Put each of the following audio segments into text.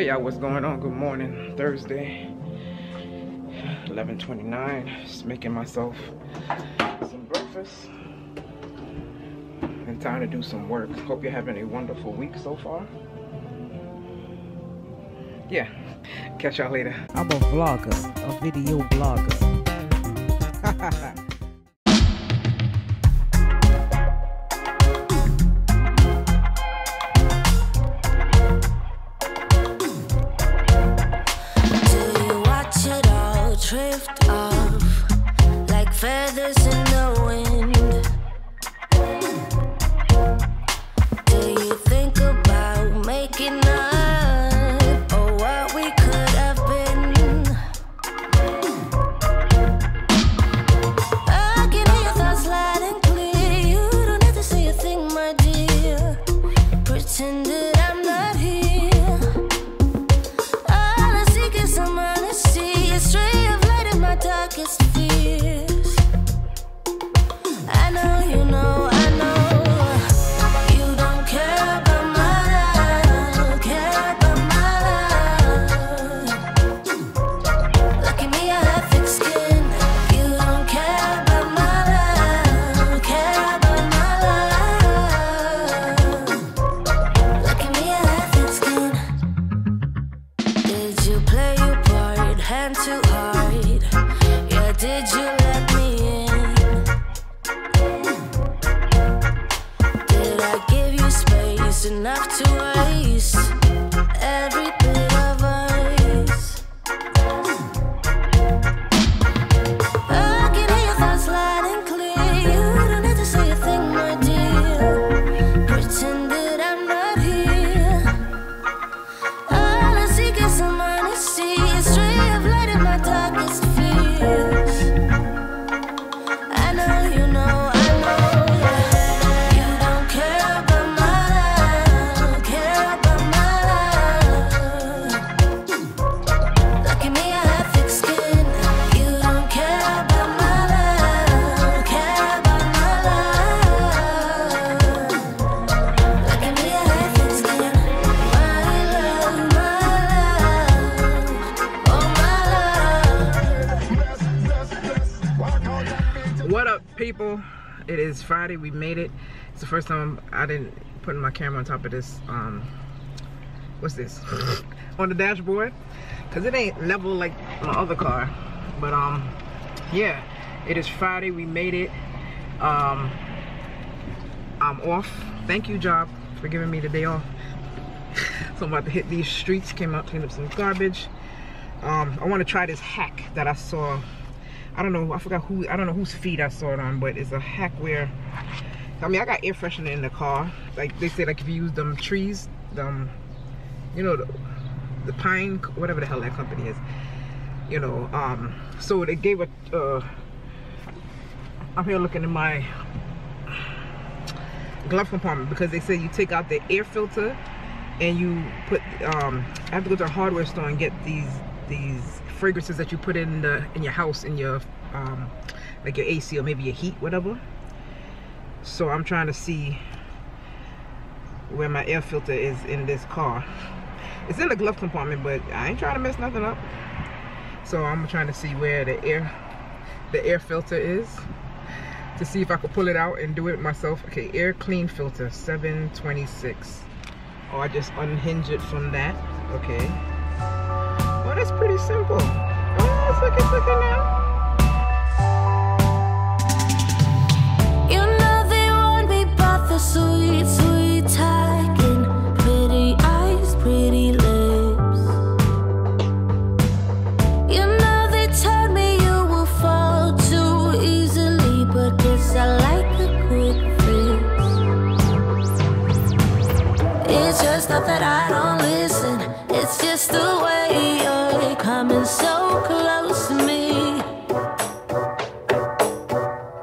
Hey y'all, what's going on? Good morning. Thursday, 11:29. Just making myself some breakfast and time to do some work. Hope you're having a wonderful week so far. Yeah, catch y'all later. I'm a vlogger, a video blogger. like It is Friday. We made it. It's the first time I didn't put my camera on top of this. Um, what's this? on the dashboard, cause it ain't level like my other car. But um, yeah, it is Friday. We made it. Um, I'm off. Thank you, job, for giving me the day off. so I'm about to hit these streets. Came out, clean up some garbage. Um, I want to try this hack that I saw I don't know, I forgot who, I don't know whose feet I saw it on, but it's a hack where, I mean, I got air freshener in the car. Like they say, like if you use them trees, them, you know, the, the pine, whatever the hell that company is, you know, um, so they gave a, uh, I'm here looking in my glove compartment because they say you take out the air filter and you put, um, I have to go to a hardware store and get these, these fragrances that you put in the in your house in your um like your AC or maybe your heat whatever. So I'm trying to see where my air filter is in this car. It's in the glove compartment but I ain't trying to mess nothing up. So I'm trying to see where the air the air filter is to see if I could pull it out and do it myself. Okay air clean filter 726 oh I just unhinge it from that. Okay That's pretty simple. Oh, it's looking quicker now. You know they want me you will fall too easily, but because I like the just the way you're coming so close to me.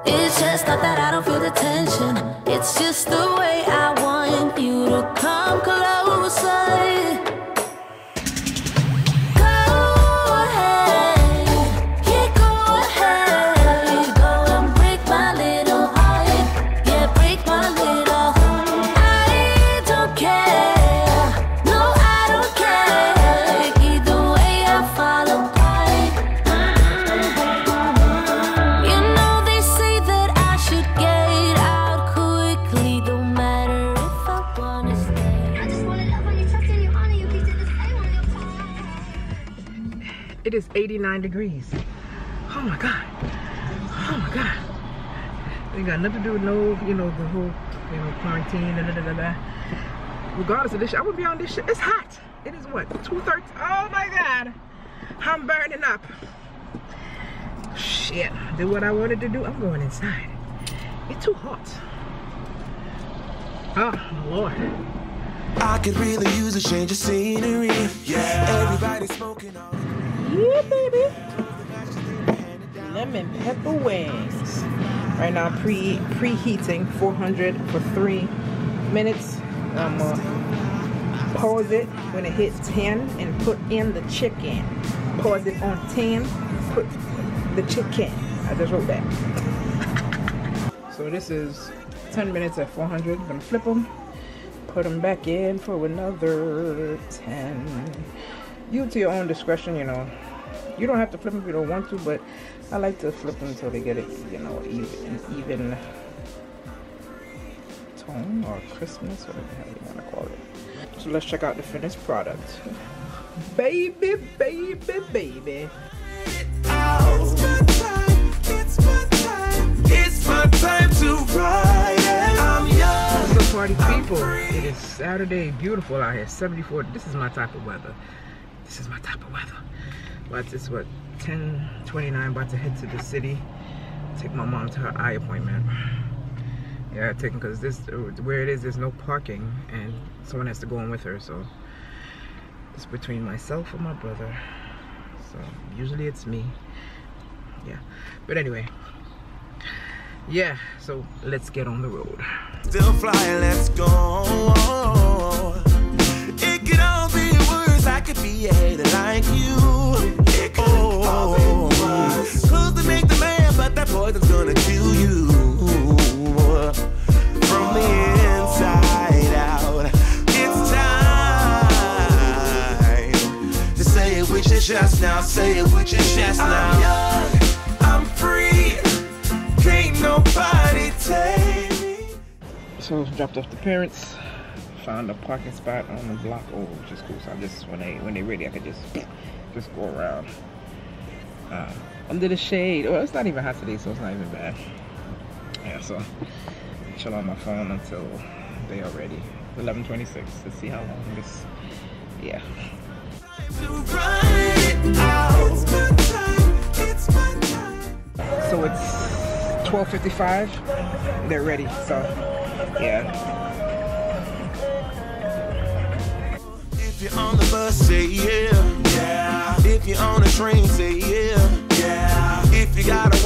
It's just not that I don't feel the tension, it's just the way. 89 degrees. Oh my God. Oh my God. It got nothing to do with no, you know, the whole, you know, quarantine, da, da, da, da, da. Regardless of this shit, I would be on this shit. It's hot. It is what, 2.30? Oh my God. I'm burning up. Shit. Did what I wanted to do. I'm going inside. It's too hot. Oh, Lord. I could really use a change of scenery. Yeah. Everybody smoking on. Yeah, baby. Lemon pepper wings. Right now, pre preheating 400 for three minutes. I'm gonna pause it when it hits 10 and put in the chicken. Pause it on 10, put the chicken. I just wrote that. So this is 10 minutes at 400. I'm gonna flip them, put them back in for another 10. You to your own discretion, you know. You don't have to flip them if you don't want to, but I like to flip them until they get it, you know, even, even tone or Christmas, whatever you want to call it. So let's check out the finished product. Baby, baby, baby. It's my time. It's my time. It's my time to ride. I'm young. What's up, party people? It is Saturday, beautiful out here, 74. This is my type of weather. This is my type of weather. But it's what, 10, 29, about to head to the city. Take my mom to her eye appointment. Yeah, taking because this where it is, there's no parking, and someone has to go in with her. So it's between myself and my brother. So usually it's me. Yeah, but anyway, yeah. So let's get on the road. Still flying, let's go. I could be a hater like you. Oh. It could all be worse. Clothes to make the man, but that poison's gonna kill you. From the inside out. It's time to say it with your chest now. Say it with your chest now. I'm young, I'm free. Can't nobody take me. So dropped off the parents. Found a parking spot on the block. Oh, which is cool. So I just when they when they ready, I could just just go around uh, under the shade. Well, it's not even hot today, so it's not even bad. Yeah, so chill on my phone until they are ready. 11:26. Let's see how long this. Yeah. So it's 12:55. They're ready. So yeah. If you're on the bus, say yeah. Yeah. If you're on a train, say yeah. Yeah. If you gotta walk,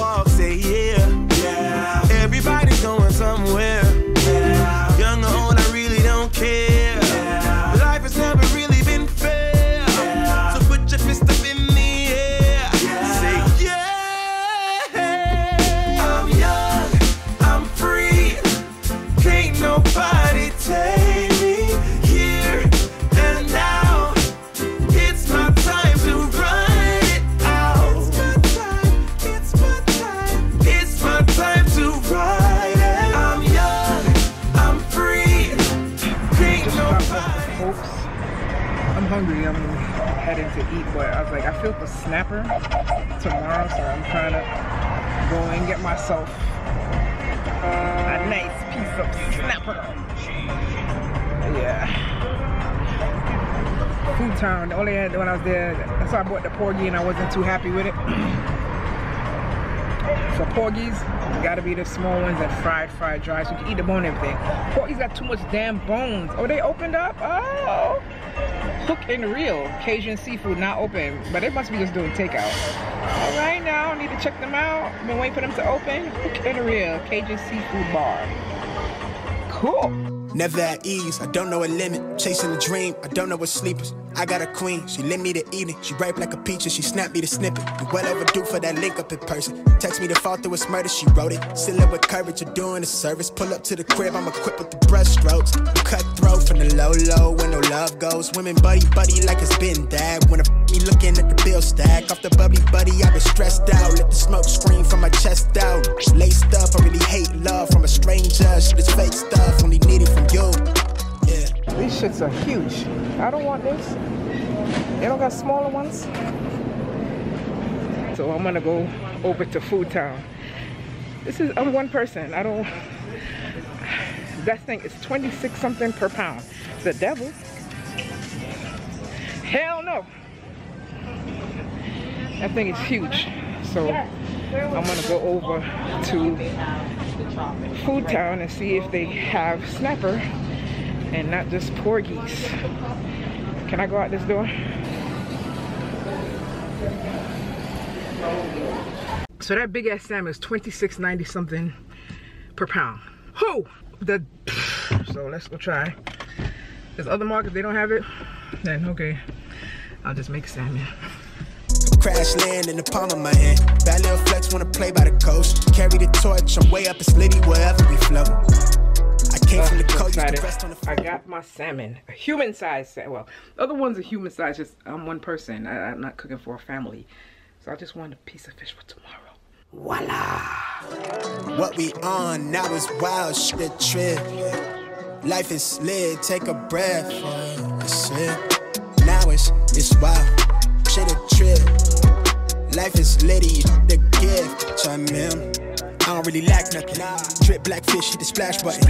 tomorrow, so I'm trying to go and get myself uh, a nice piece of snapper. Yeah. Food town. The only when I was there, that's why I bought the porgy, and I wasn't too happy with it. For porgies, gotta be the small ones that fried, fried dry, so you can eat the bone and everything. Porgies got too much damn bones. Oh, they opened up? Oh. Hook and Reel Cajun seafood, not open, but they must be just doing takeout. All right, now, need to check them out. Been waiting for them to open. Hook and Reel, Cajun seafood bar. Cool. Never at ease, I don't know a limit. Chasing a dream, I don't know what sleepers. I got a queen, she lit me the evening. She ripe like a peach and she snapped me the snippet. You well overdue for that link up in person. Text me to fall through its murder, she wrote it. Still up with courage, you're doing a service. Pull up to the crib, I'm equipped with the brushstrokes. Cutthroat from the low low when no love goes. Women buddy buddy like it's been that. When a looking at the bill stack. Off the bubbly buddy, I've been stressed out. Let the smoke scream from my chest out. Laced up, I really hate love from a stranger. Shit is fake stuff, only need it from you. Yeah. These shits are huge. I don't want this. They don't got smaller ones. So I'm gonna go over to Food Town. This is I'm one person. I don't that thing is 26 something per pound. The devil. Hell no. That think it's huge. So I'm gonna go over to Food Town and see if they have snapper and not just porgies. Can I go out this door? So that big ass salmon is 26.90 something per pound. Who? The so let's go try. There's other markets they don't have it. Then okay, I'll just make salmon. Crash land in the palm of my hand. Bad little flex wanna play by the coast. Carry the torch, I'm way up in Slitty wherever we flow. I came from the coast, used excited. to rest on the I got my salmon, a human size salmon. Well, the other ones a human size. Just I'm one person. I, I'm not cooking for a family, so I just want a piece of fish for tomorrow. Voila! What we on now is wild shit trip. Life is lit, take a breath. It's it. Now it's it's wild trip. Life is litty, the gift. Chime in. Don't really lack nothing. Drip black fish, hit the splash button.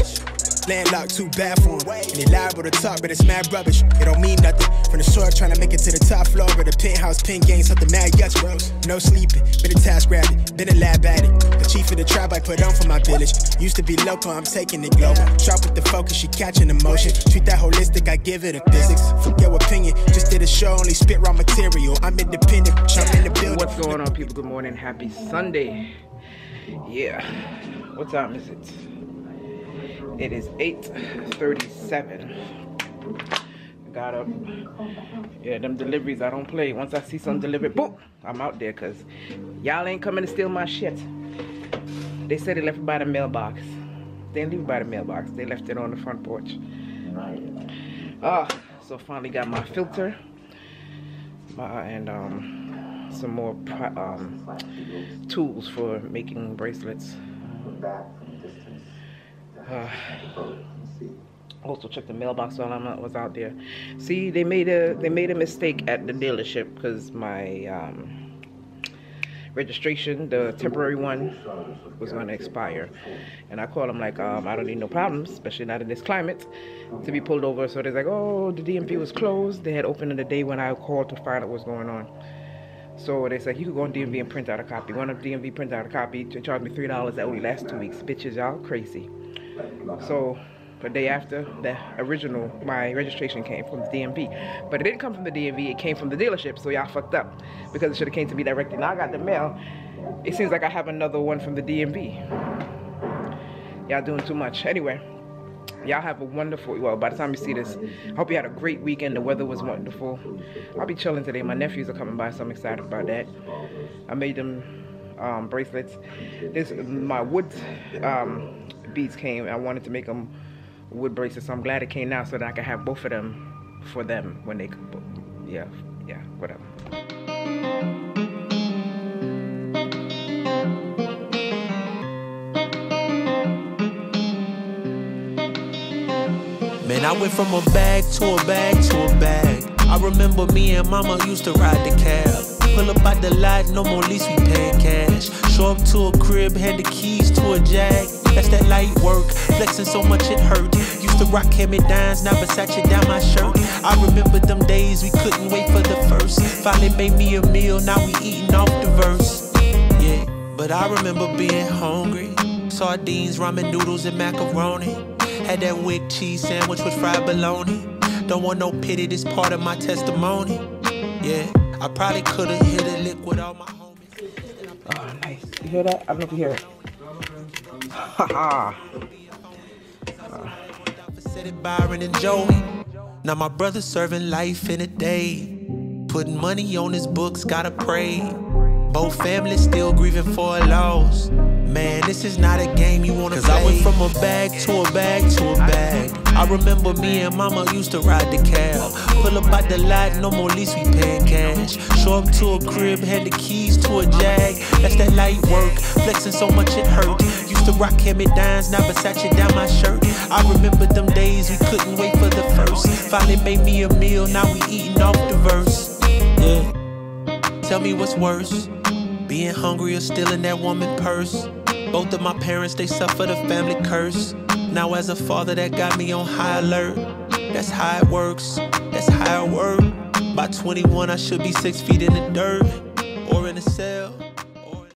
Landlocked, too bad for him. And they liable to talk, but it's mad rubbish. It don't mean nothing. From the shore, trying to make it to the top floor of the penthouse, pin game, something mad yucks, bros. No sleeping, been a task rabbit, been a lab at it. The chief of the tribe I put on for my village. Used to be local, I'm taking it global. Sharp with the focus, she catching emotion. Treat that holistic, I give it a physics. Forget what opinion, just did a show, only spit raw material. I'm independent, I'm in the building. What's going on, people? Good morning. Happy Sunday. Yeah. What time is it? It is 8:37. I got up. Yeah, them deliveries I don't play. Once I see some delivery, boom, I'm out there because y'all ain't coming to steal my shit. They said they left it by the mailbox. They didn't leave it by the mailbox. They left it on the front porch. Ah, so finally got my filter. My, and um, some more um, tools for making bracelets. Uh, also check the mailbox while I was out there. See, they made a they made a mistake at the dealership because my um, registration, the temporary one, was going to expire, and I called them like, um, I don't need no problems, especially not in this climate, to be pulled over. So they're like, oh, the DMV was closed. They had opened in the day when I called to find out what's going on. So they said you could go on DMV and print out a copy. Went on DMV, print out a copy, to charge me three dollars. That only lasts two weeks. Bitches, y'all crazy. So the day after, the original my registration came from the DMV, but it didn't come from the DMV. It came from the dealership. So y'all fucked up because it should have came to me directly. Now I got the mail. It seems like I have another one from the DMV. Y'all doing too much. Anyway. Y'all have a wonderful, well, by the time you see this, I hope you had a great weekend. The weather was wonderful. I'll be chilling today. My nephews are coming by, so I'm excited about that. I made them um, bracelets. This My wood um, beads came. I wanted to make them wood bracelets, so I'm glad it came now so that I can have both of them for them when they. Yeah, yeah, whatever. Man, I went from a bag to a bag to a bag. I remember me and mama used to ride the cab. Pull up at the lot, no more lease, we paying cash. Show up to a crib, had the keys to a jag. That's that light work, flexing so much it hurt. Used to rock hand me downs, now Versace down my shirt. I remember them days we couldn't wait for the first. Finally made me a meal, now we eating off the verse. Yeah, but I remember being hungry. Sardines, ramen noodles, and macaroni. Had that wick cheese sandwich with fried bologna. Don't want no pity, this part of my testimony. Yeah, I probably could've hit a lick with all my homies. Oh, nice. You hear that? I don't know if you hear it. Ha it Byron and Joey. Now my brother serving life in a day. Putting money on his books, gotta pray. Both families still grieving for a loss. Man, this is not a game you wanna Cause play. I went from a bag to a bag to a bag. I remember me and mama used to ride the cab. Pull up at the lot, no more lease, we paying cash. Show up to a crib, had the keys to a jag. That's that light work, flexing so much it hurt. Used to rock me downs, now Versace down my shirt. I remember them days we couldn't wait for the first. Finally made me a meal, now we eating off the verse. Yeah. Tell me what's worse. Being hungry or stealing that woman purse. Both of my parents, they suffer the family curse. Now, as a father, that got me on high alert. That's how it works. That's how it works. By 21, I should be six feet in the dirt or in a cell.